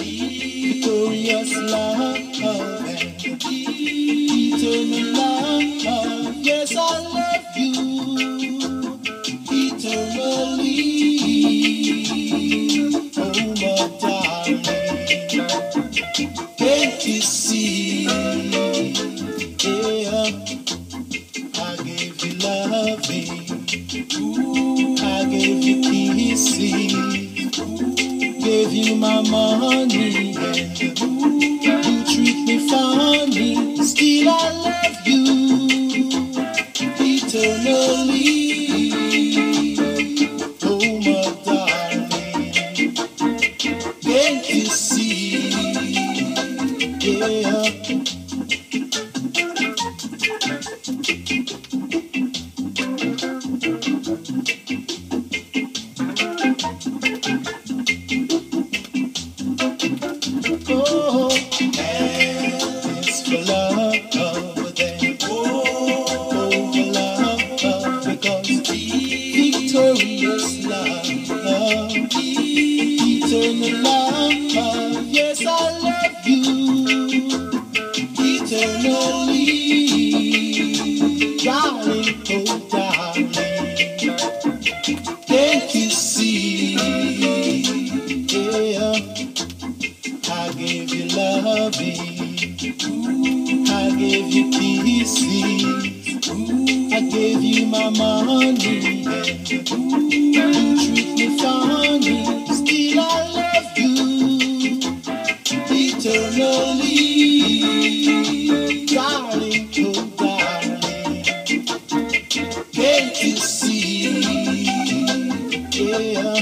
Victorious love, eternal love. Yes, I love you eternally. Oh, my darling, can't you see? Yeah, I gave you loving. Ooh, I gave you kissing my money, and you treat me funny. Still, I love you eternally. Oh, my darling, can't you see? Yeah. Yes, I love you. Eternally, darling, oh, darling, can't you see? Yeah. I gave you I you kisses, I you my money, eternally, darling, oh darling. Can't you see? Yeah.